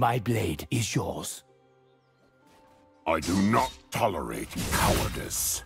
My blade is yours. I do not tolerate cowardice.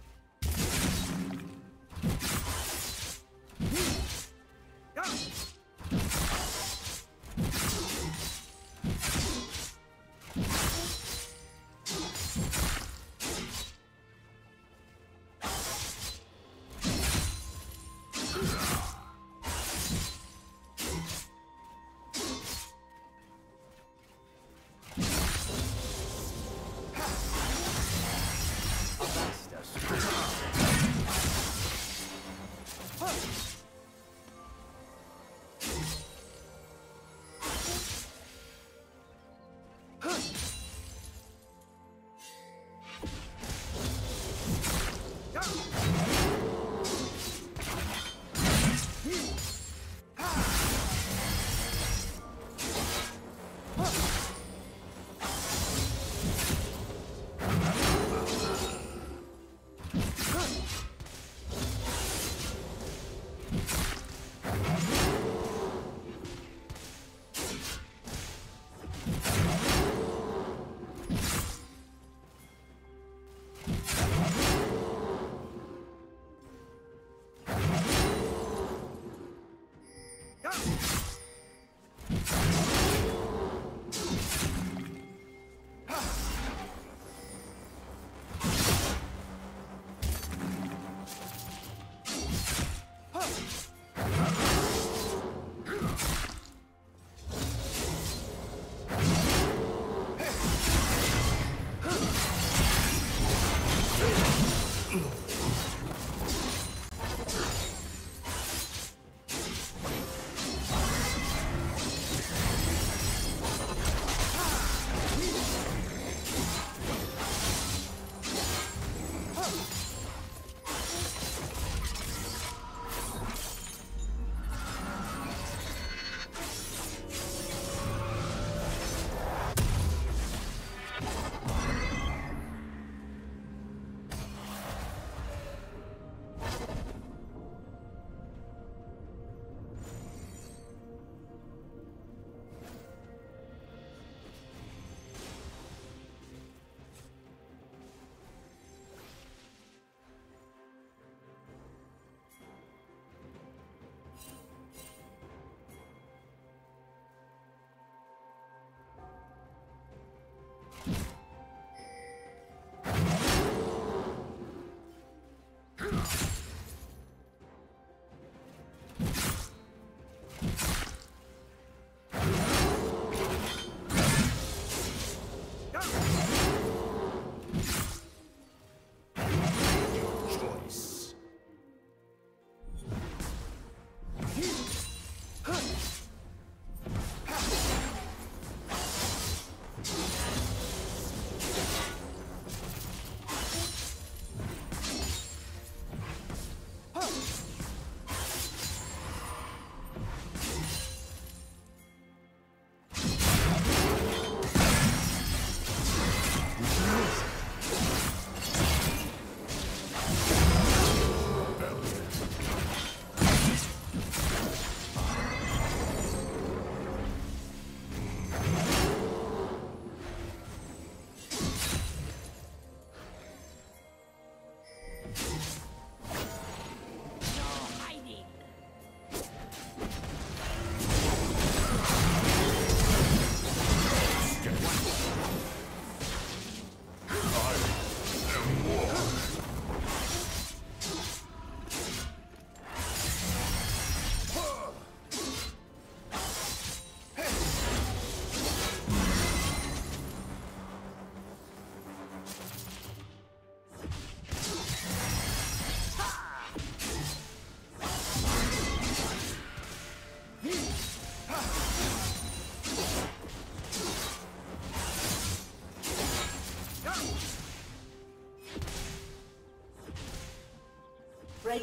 Red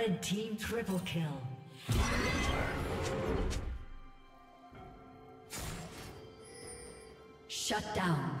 Red team triple kill. Shut down.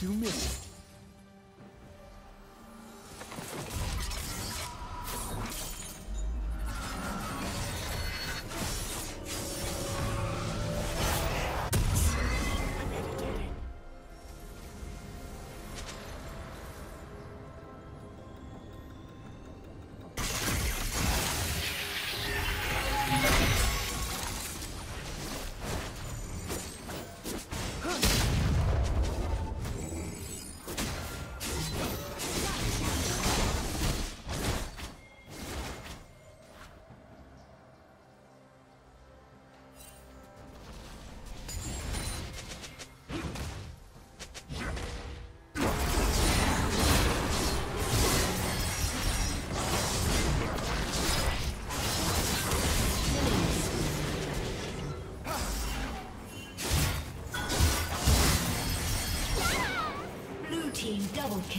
filme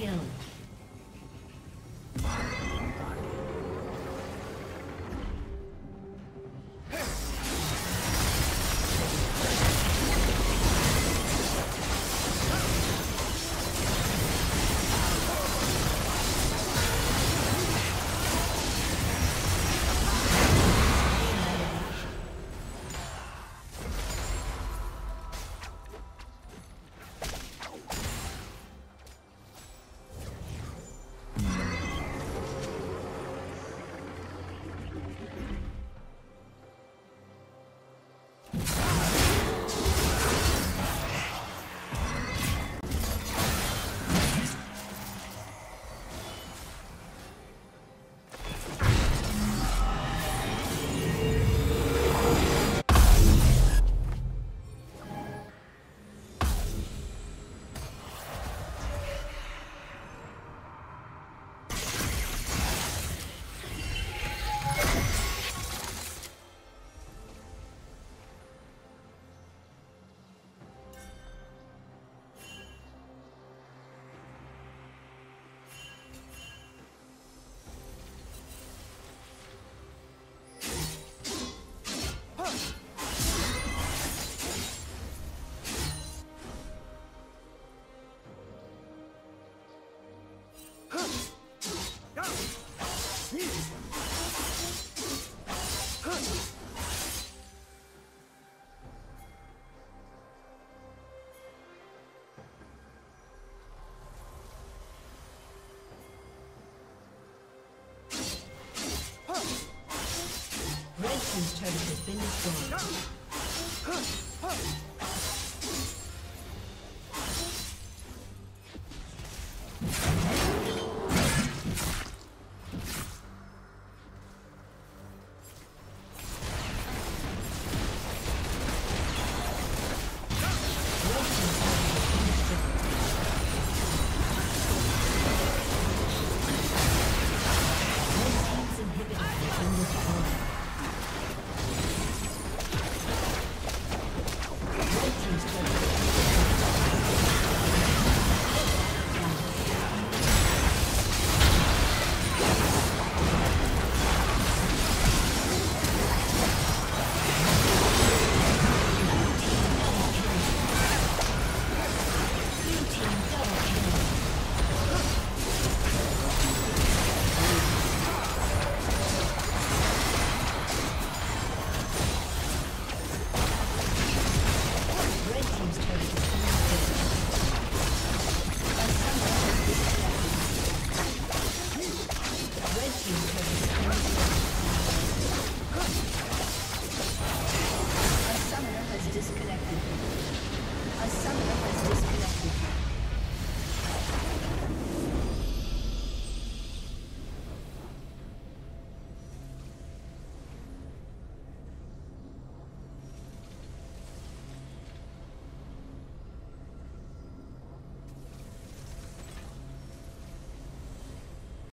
kill. Team's